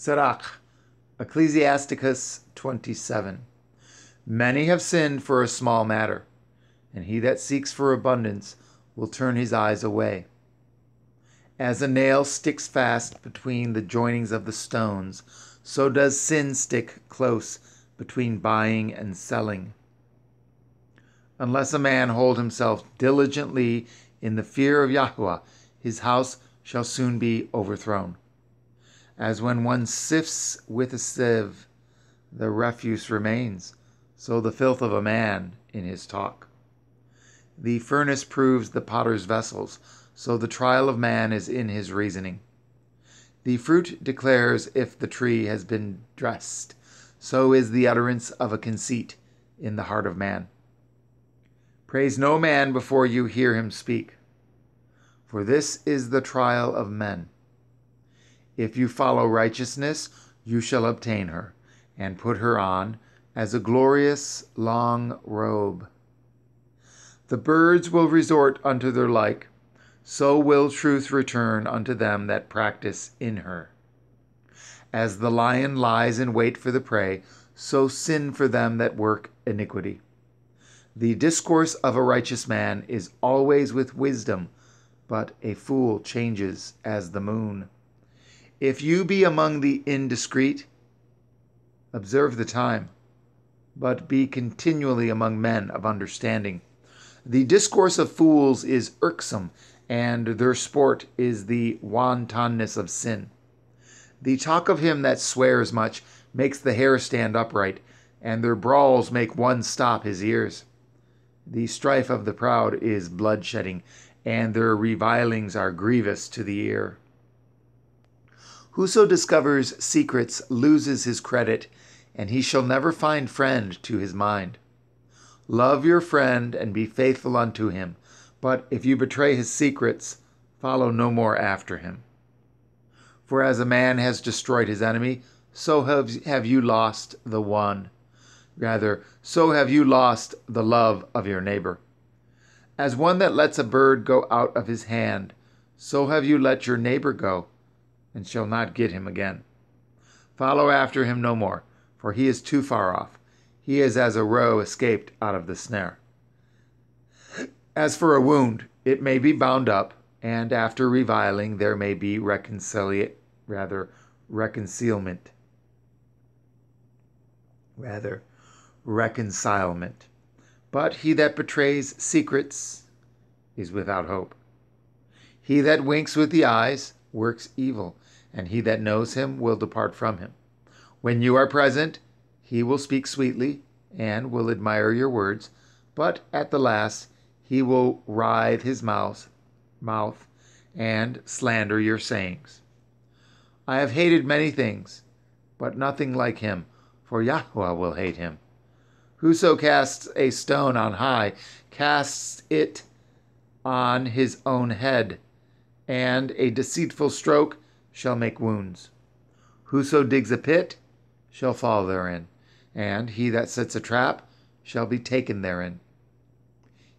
Sirach, Ecclesiasticus 27. Many have sinned for a small matter, and he that seeks for abundance will turn his eyes away. As a nail sticks fast between the joinings of the stones, so does sin stick close between buying and selling. Unless a man hold himself diligently in the fear of Yahweh, his house shall soon be overthrown. As when one sifts with a sieve, the refuse remains, so the filth of a man in his talk. The furnace proves the potter's vessels, so the trial of man is in his reasoning. The fruit declares if the tree has been dressed, so is the utterance of a conceit in the heart of man. Praise no man before you hear him speak, for this is the trial of men. If you follow righteousness, you shall obtain her, and put her on as a glorious long robe. The birds will resort unto their like, so will truth return unto them that practice in her. As the lion lies in wait for the prey, so sin for them that work iniquity. The discourse of a righteous man is always with wisdom, but a fool changes as the moon. If you be among the indiscreet, observe the time, but be continually among men of understanding. The discourse of fools is irksome, and their sport is the wantonness of sin. The talk of him that swears much makes the hair stand upright, and their brawls make one stop his ears. The strife of the proud is bloodshedding, and their revilings are grievous to the ear. Whoso discovers secrets loses his credit, and he shall never find friend to his mind. Love your friend and be faithful unto him, but if you betray his secrets, follow no more after him. For as a man has destroyed his enemy, so have, have you lost the one. Rather, so have you lost the love of your neighbor. As one that lets a bird go out of his hand, so have you let your neighbor go and shall not get him again. Follow after him no more, for he is too far off. He is as a roe escaped out of the snare. As for a wound, it may be bound up, and after reviling there may be reconciliate, rather reconcilement, rather reconcilement. But he that betrays secrets is without hope. He that winks with the eyes works evil, and he that knows him will depart from him. When you are present, he will speak sweetly and will admire your words, but at the last he will writhe his mouth, mouth and slander your sayings. I have hated many things, but nothing like him, for Yahweh will hate him. Whoso casts a stone on high casts it on his own head, and a deceitful stroke shall make wounds. Whoso digs a pit shall fall therein, and he that sets a trap shall be taken therein.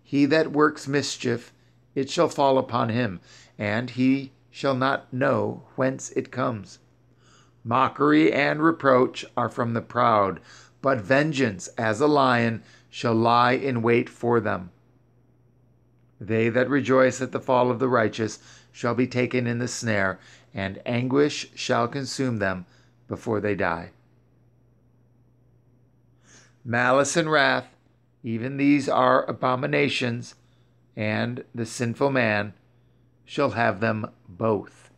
He that works mischief, it shall fall upon him, and he shall not know whence it comes. Mockery and reproach are from the proud, but vengeance as a lion shall lie in wait for them. They that rejoice at the fall of the righteous shall be taken in the snare, and anguish shall consume them before they die. Malice and wrath, even these are abominations, and the sinful man shall have them both.